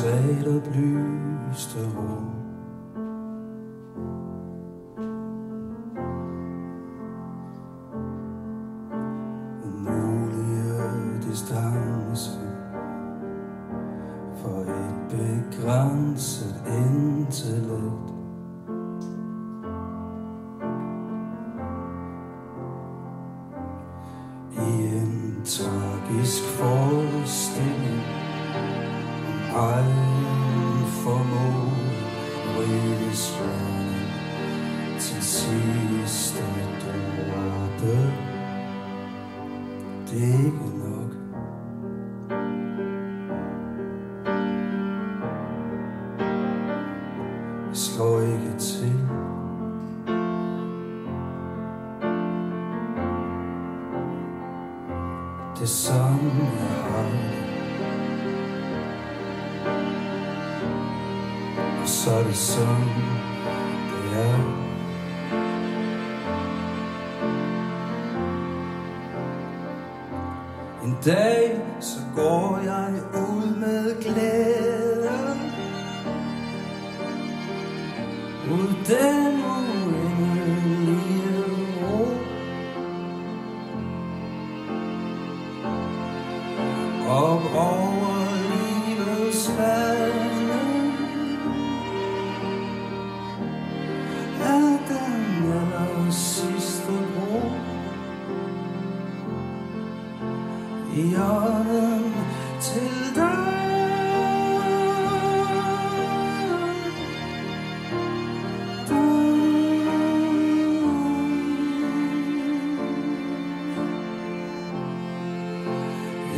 oplyste rum. Umulige distance for et begrænset intellekt. I en tragisk forestilling om egen formål ryges til sidste dråbe. Det er ikke nok. Jeg slår ikke til. Det er så er det sådan, det er. En dag, så går jeg ud med glæde. Ud den uendelige ro. Op over livets vand i ørnen til dig.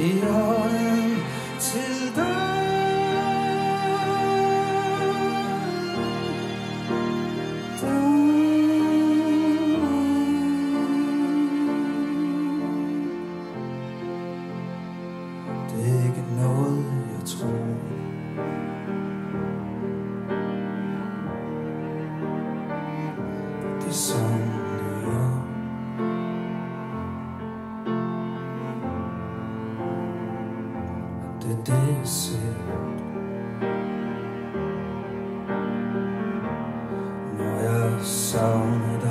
I ørnen Det er det, jeg ser. Når jeg savner dig.